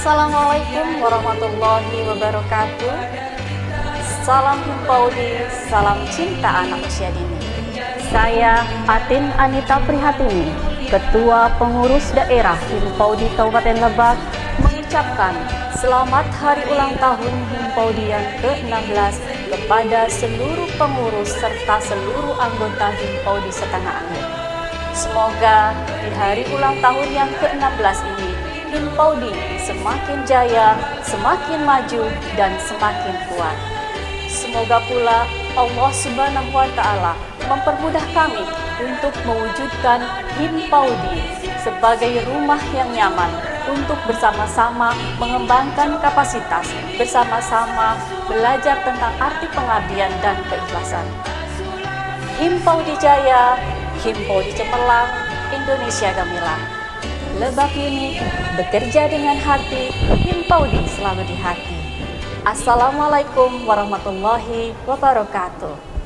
Assalamualaikum warahmatullahi wabarakatuh. Salam Himpaudi, salam cinta anak usia dini. Saya Atin Anita Prihatini, Ketua Pengurus Daerah Himpaudi Kabupaten Lebak, mengucapkan selamat hari ulang tahun Himpaudi yang ke-16 kepada seluruh pengurus serta seluruh anggota Himpaudi setanah air. Semoga di hari ulang tahun yang ke-16 ini Himpaudi semakin jaya, semakin maju, dan semakin kuat. Semoga pula Allah Subhanahu wa Ta'ala mempermudah kami untuk mewujudkan Himpaudi sebagai rumah yang nyaman untuk bersama-sama mengembangkan kapasitas, bersama-sama belajar tentang arti pengabdian dan keikhlasan. Himpaudi Jaya, Himpaudi Cemerlang, Indonesia Gamilang. Lebak ini bekerja dengan hati, Himpaudi selalu di hati. Assalamualaikum warahmatullahi wabarakatuh.